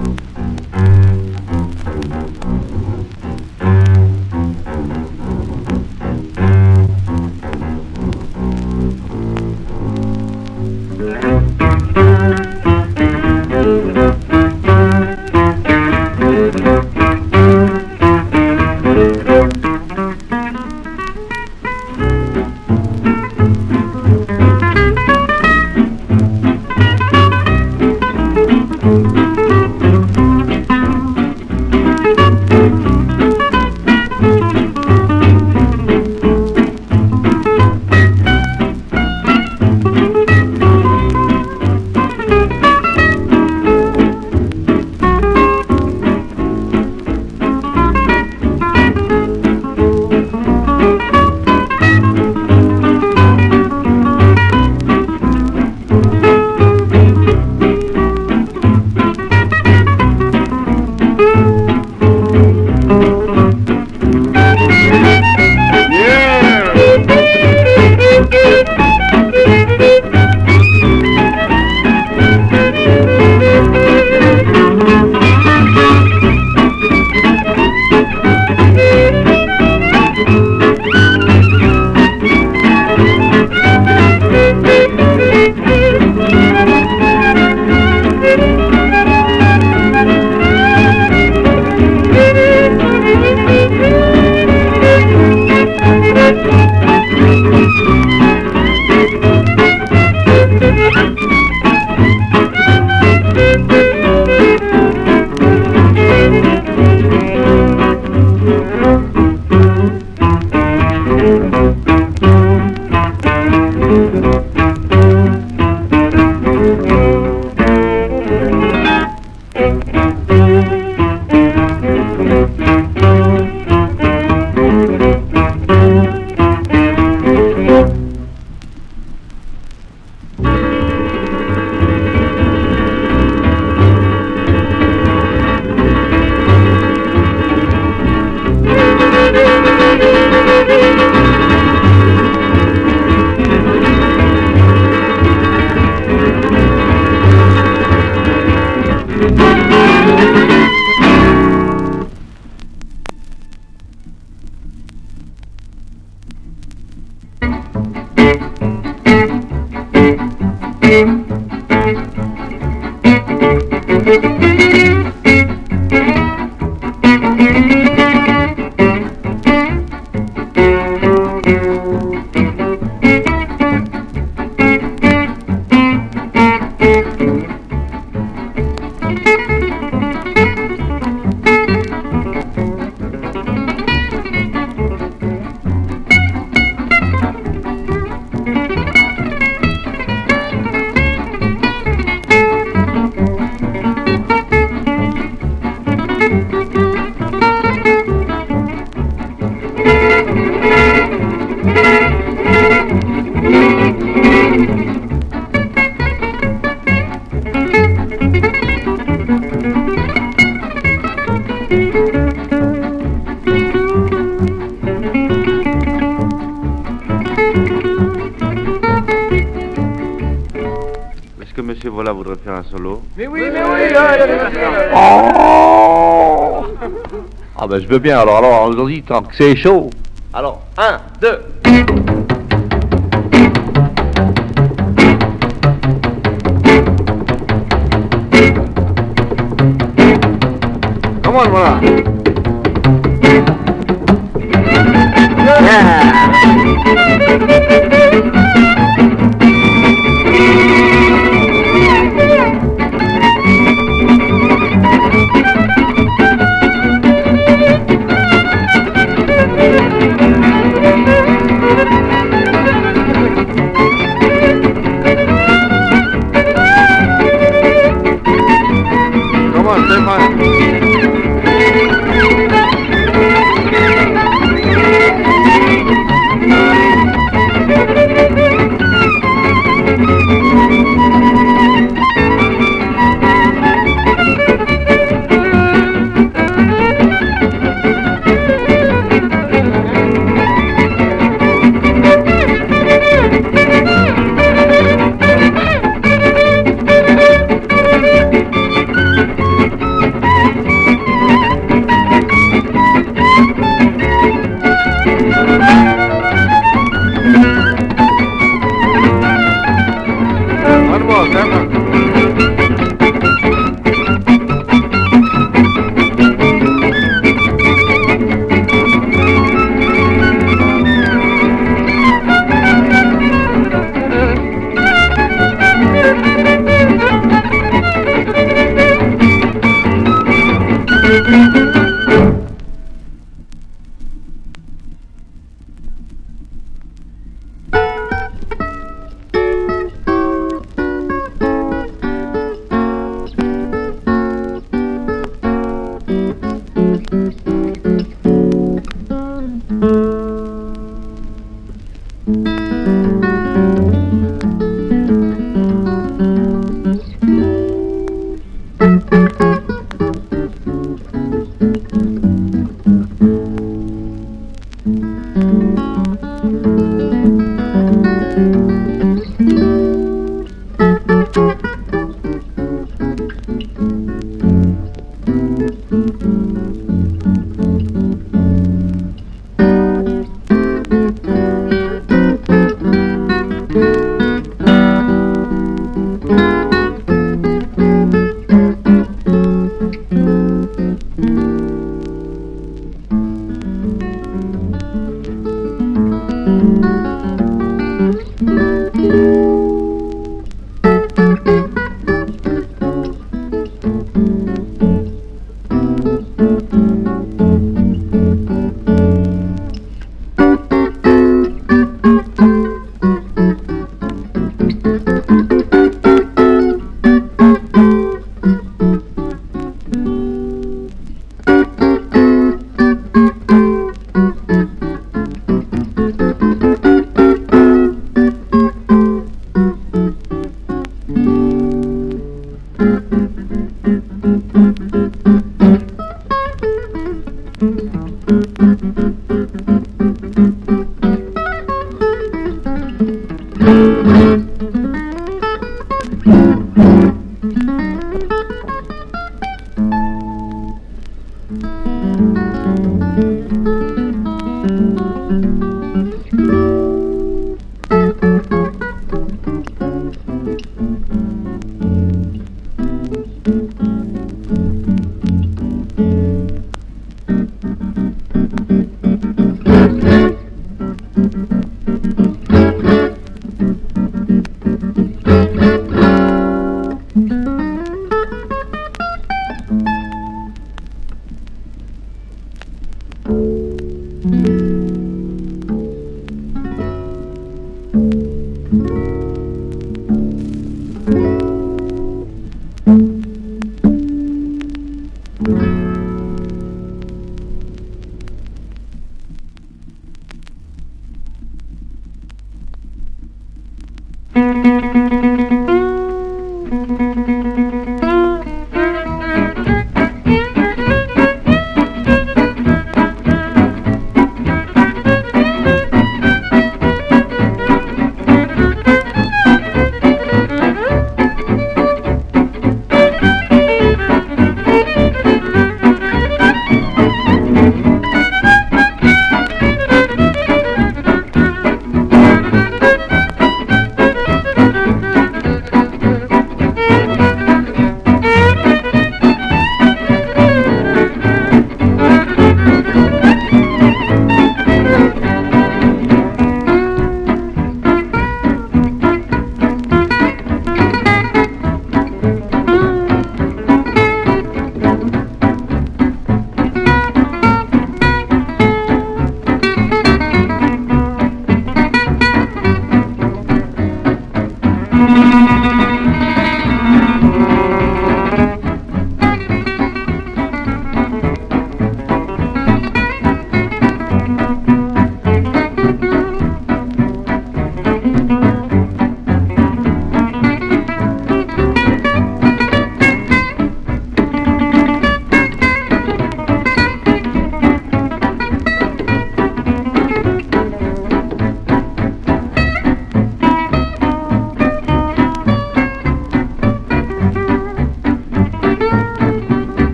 Est-ce que Monsieur Vola voudrait faire un solo Mais oui, mais oui, là, il y a des machins. Oh Ah ben je veux bien, alors, alors aujourd'hui, tant que c'est chaud. Alors, un, deux. Come on, voilà? Come Música Música